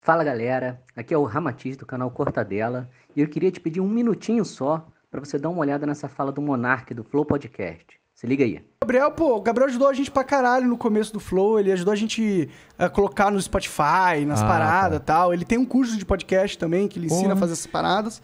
Fala galera, aqui é o Ramatiz do canal Cortadela e eu queria te pedir um minutinho só para você dar uma olhada nessa fala do Monark do Flow Podcast. Se liga aí. Gabriel, pô, o Gabriel ajudou a gente pra caralho no começo do Flow, ele ajudou a gente a colocar no Spotify, nas Ah, paradas e tá. tal. Ele tem um curso de podcast também que ele ensina Porra. a fazer essas paradas.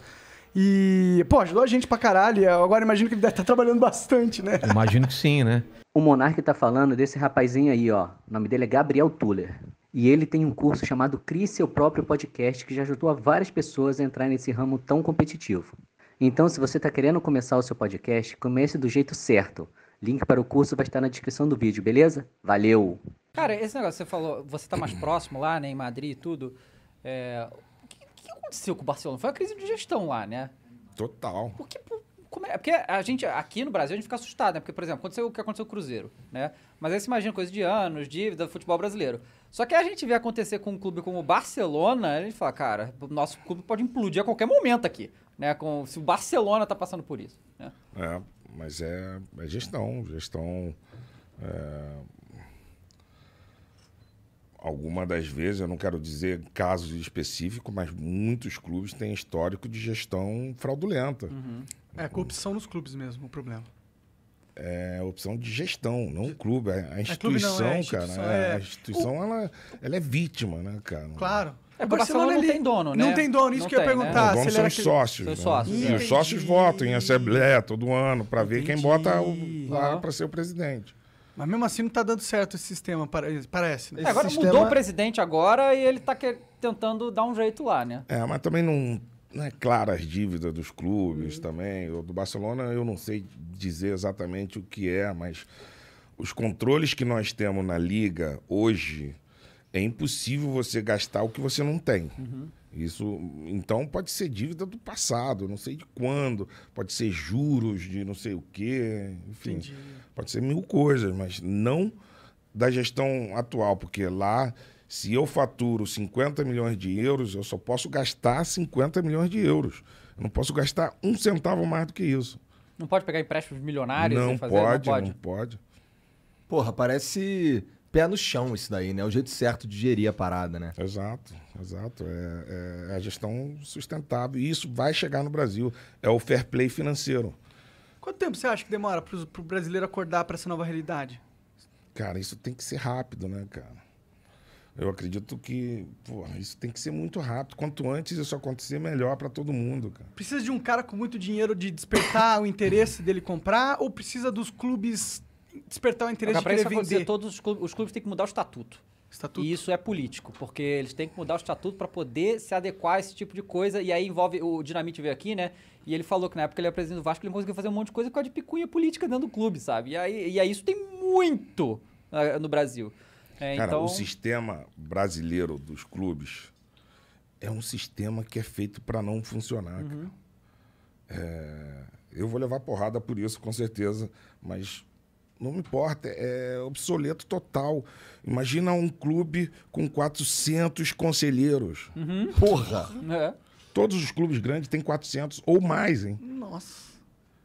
E, pô, ajudou a gente pra caralho. Agora imagino que ele deve estar trabalhando bastante, né? Imagino que sim, né? O Monark tá falando desse rapazinho aí, ó. O nome dele é Gabriel Tuller. E ele tem um curso chamado Crie Seu Próprio Podcast que já ajudou a várias pessoas a entrar nesse ramo tão competitivo. Então, se você está querendo começar o seu podcast, comece do jeito certo. Link para o curso vai estar na descrição do vídeo, beleza? Valeu! Cara, esse negócio, você falou, você tá mais próximo lá, né, em Madrid e tudo. É, o que, o que aconteceu com o Barcelona? Foi uma crise de gestão lá, né? Total. Porque, como é? Porque a gente, aqui no Brasil, a gente fica assustado, né? Porque, por exemplo, aconteceu o que aconteceu com o Cruzeiro, né? Mas aí você imagina coisa de anos, dívida, futebol brasileiro. Só que a gente vê acontecer com um clube como o Barcelona, a gente fala, cara, o nosso clube pode implodir a qualquer momento aqui, né? Com, se o Barcelona tá passando por isso, né? É, mas é, é gestão, gestão. é, Alguma das vezes, eu não quero dizer casos específicos, mas muitos clubes têm histórico de gestão fraudulenta. É, corrupção nos clubes mesmo, o problema. É opção de gestão, não o clube. A, a clube instituição, não, é a cara. instituição, é, é. A instituição, ela, ela é vítima, né, cara? Claro. É, porque o Barcelona não tem dono, né? Não tem dono, isso Não que eu ia tem, né? perguntar. Donos ele são aquele- sócios. Né? sócios, E é. os sócios votam em assembleia todo ano para ver quem Entendi. bota o, lá para ser o presidente. Mas mesmo assim não tá dando certo esse sistema, pare- parece. né? É, agora sistema- mudou o presidente agora e ele tá que- tentando dar um jeito lá, né? É, mas também não, não é clara as dívidas dos clubes também. O do Barcelona eu não sei dizer exatamente o que é, mas os controles que nós temos na liga hoje é impossível você gastar o que você não tem. Isso, então pode ser dívida do passado, não sei de quando, pode ser juros de não sei o quê, enfim, Entendi. pode ser mil coisas, mas não da gestão atual, porque lá, se eu faturo 50 milhões de euros, eu só posso gastar 50 milhões de euros. Eu não posso gastar um centavo mais do que isso. Não pode pegar empréstimos milionários não, e fazer? pode, não pode. não pode. Porra, parece pé no chão isso daí, né? O jeito certo de gerir a parada, né? Exato, exato. É, é a gestão sustentável. E isso vai chegar no Brasil. É o fair play financeiro. Quanto tempo você acha que demora pro, pro brasileiro acordar pra essa nova realidade? Cara, isso tem que ser rápido, né, cara? Eu acredito que, pô, isso tem que ser muito rápido. Quanto antes isso acontecer, melhor para todo mundo, cara. Precisa de um cara com muito dinheiro de despertar o interesse dele comprar ou precisa dos clubes despertar o interesse Agora, de querer acontecer, vender? todos os clubes, os clubes têm que mudar o estatuto. Estatuto. E isso é político, porque eles têm que mudar o estatuto para poder se adequar a esse tipo de coisa. E aí envolve. O Dinamite veio aqui, né? E ele falou que na época ele era presidente do Vasco, ele conseguiu fazer um monte de coisa por causa de picuinha política dentro do clube, sabe? E aí, e aí isso tem muito ah, no Brasil. É, Cara, então, o sistema brasileiro dos clubes é um sistema que é feito para não funcionar. Uhum. É, eu vou levar porrada por isso, com certeza, mas não me importa, é obsoleto total. Imagina um clube com 400 conselheiros. Uhum. Porra! é. Todos os clubes grandes têm 400 ou mais, hein? Nossa.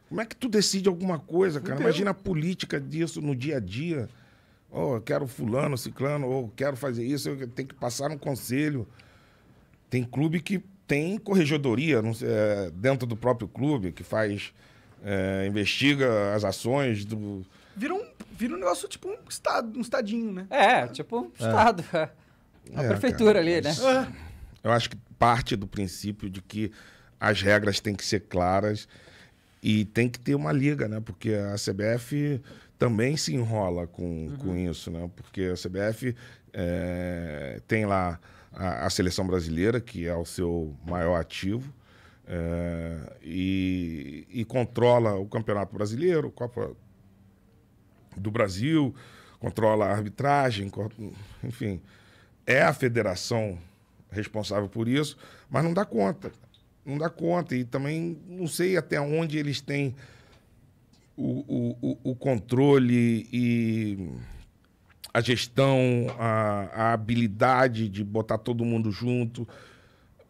Como é que tu decide alguma coisa, cara? Imagina a política disso no dia a dia. Oh, eu quero fulano, ciclano, ou quero fazer isso, eu tenho que passar no conselho. Tem clube que tem corregedoria sei, é, dentro do próprio clube, que faz, é, investiga as ações do... Vira um, vira um negócio tipo um estado, um estadinho, né? É, tipo um estado. é. A É, prefeitura cara, ali, mas- né? Eu acho que parte do princípio de que as regras têm que ser claras e tem que ter uma liga, né? Porque a CBF também se enrola com, com isso, né? Porque a CBF eh, tem lá a, a seleção brasileira, que é o seu maior ativo, eh, e, e controla o Campeonato Brasileiro, Copa do Brasil, controla a arbitragem, enfim. É a federação responsável por isso, mas não dá conta. Não dá conta. E também não sei até onde eles têm o, o, o- controle e a gestão, a, a habilidade de botar todo mundo junto,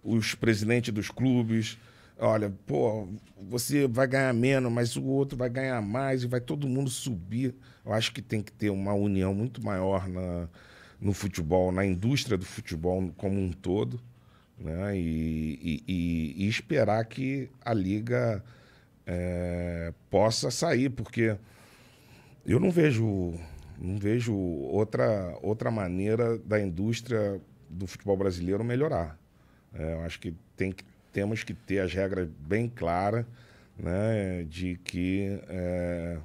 os presidentes dos clubes. Olha, pô, você vai ganhar menos, mas o outro vai ganhar mais e vai todo mundo subir. Eu acho que tem que ter uma união muito maior na, no futebol, na indústria do futebol como um todo, né? E, e- e- e esperar que a liga é, possa sair, porque eu não vejo, não vejo outra, outra maneira da indústria do futebol brasileiro melhorar. É, eu acho que, tem que temos que ter as regras bem claras, né, de que é,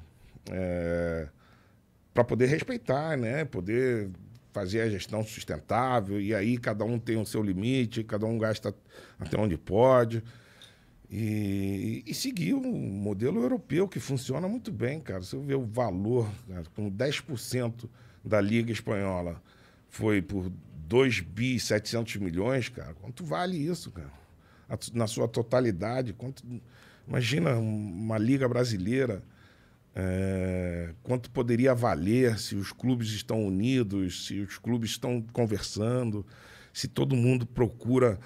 para poder respeitar, né, poder fazer a gestão sustentável e aí cada um tem o seu limite, cada um gasta até onde pode. E, e seguir o modelo europeu, que funciona muito bem, cara. Se eu ver o valor, cara, com 10% da Liga Espanhola foi por 2 bi 700 milhões, cara. Quanto vale isso, cara? Na sua totalidade, quanto... Imagina uma Liga Brasileira, é, quanto poderia valer se os clubes estão unidos, se os clubes estão conversando, se todo mundo procura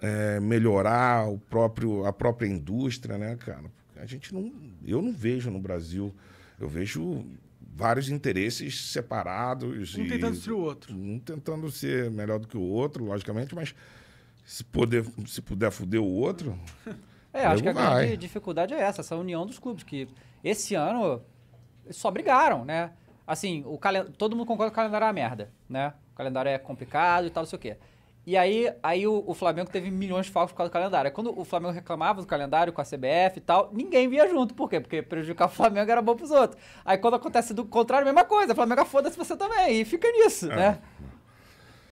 é, melhorar o próprio, a própria indústria, né, cara? A gente não, eu não vejo no Brasil, eu vejo vários interesses separados Um e tentando destruir o outro. um tentando ser melhor do que o outro, logicamente, mas se puder, se puder foder o outro, É, acho que a vai. grande dificuldade é essa, essa união dos clubes, que esse ano só brigaram, né? Assim, o calen- todo mundo concorda que o calendário é uma merda, né? O calendário é complicado e tal, não sei o quê. E aí, aí o, o Flamengo teve milhões de faltas por causa do calendário. Quando o Flamengo reclamava do calendário com a CBF e tal, ninguém via junto. Por quê? Porque prejudicar o Flamengo era bom pros outros. Aí quando acontece do contrário, a mesma coisa. O Flamengo foda-se você também. E fica nisso, né?